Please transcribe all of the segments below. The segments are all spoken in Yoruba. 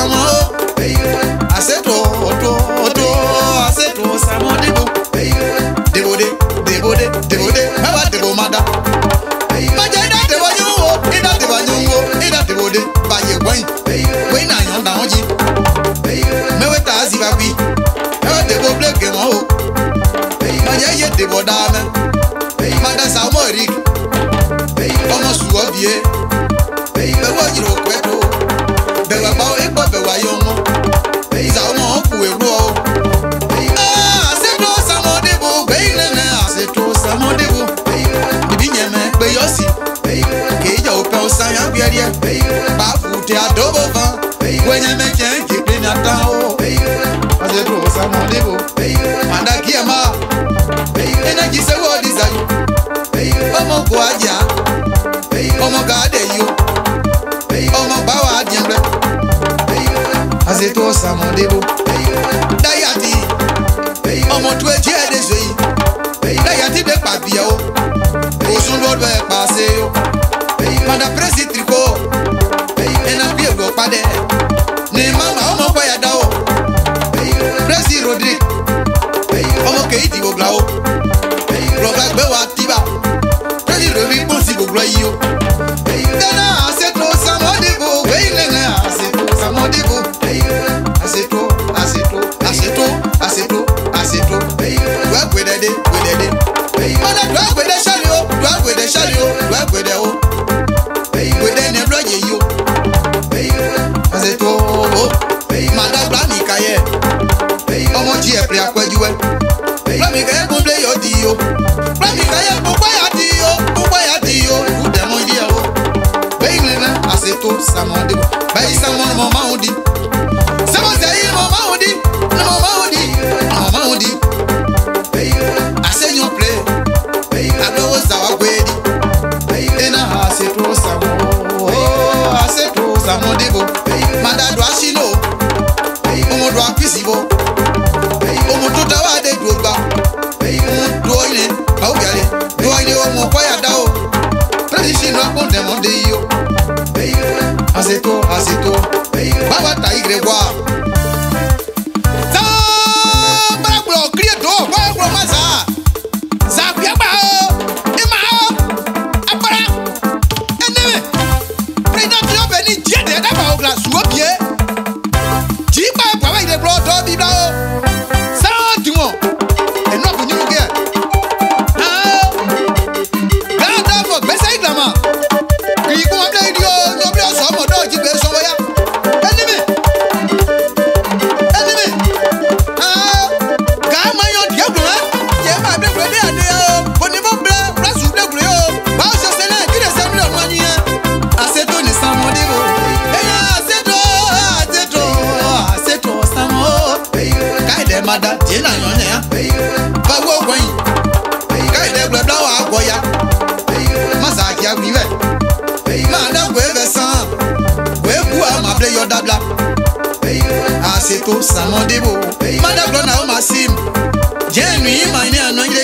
samo aseto odo odo aseto samo debo debode debode debode ẹwà debo mada bàjẹ́ iná debo nyúwo iná debo nyúwo iná debode bàyẹ̀ wẹ́yìn wẹ́yìn náà yàn dàn jí mẹ́wẹ́ tà á zi bá fi ẹwà debo blake mọ́ o bàjẹ́ iye debo dáa mẹ́ mada samo rí ọmọ sùwọ́ bìí. yɛriɛ bafute adobo fan wenyɛmɛ tiɛn kikpe na tan o ɔsɛ tó sanu lebo manda kíyɛ ma enaji sɛ wɔ di sayo ɔmɔ kò àjà ɔmɔ kò àdè yio ɔmɔ báwa àdìyàn rẹ ɔsɛ tó sanu lebo dáyà ti ọmọ tó ẹjẹ ẹ lè ṣe yìí lẹyìn àti dẹpà bíyà o òsùn lọdọ ẹ pàṣẹ o mada presi triko ena biego pade ne mama ọmọ bọya da o presi rodri ọmọ kèyí dìbò gbà o rọgbà gbé wa seto madagba nika yɛ ɔmɔ tsi ɛpli akpɛjuwɛ blami ka yɛ ko ble yɔ di yo blami ka yɛ ko gbaya di yo ko gbaya di yo ku dɛmɔ yi yɛ wo bɛyi ŋlɛ nɛ aseto samɔ de mo bɛyi samɔ mɔ mawo di samɔ sɛ yi mɔ mawo di mɔ mawo di mɔ mawo di asenyɔ ple aɖewo zawa gbɛɛ di ena aseto samɔ aseto samɔ de. pasito baba taigre guapo mada tiɛ la nyɔ nɛ ya bawo wɔnyi ka yi dɛ gblɛ bla wa gbɔ ya masa akia gbi vɛ maa ne koe vɛ sàn koe bu ama ble yɔ dabla aseto samɔdebo mada gblɔ na o ma si mu jɛnu yi ma ne anɔ yi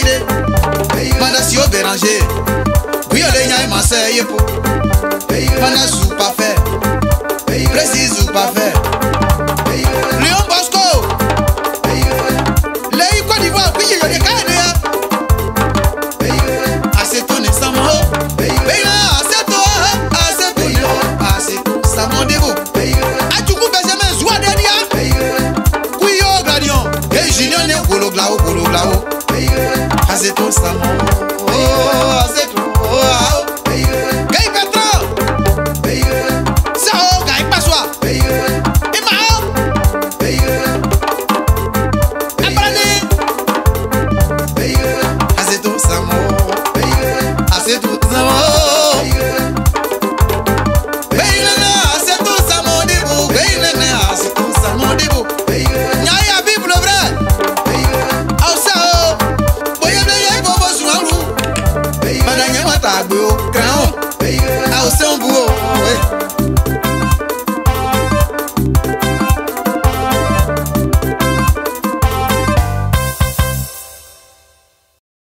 ɖeɖe mada si o bɛranse guyɔ le nya ye ma sɛ ye po mada su pa. blau, bolo blau. Azeton sa. Oh, azeton, oh,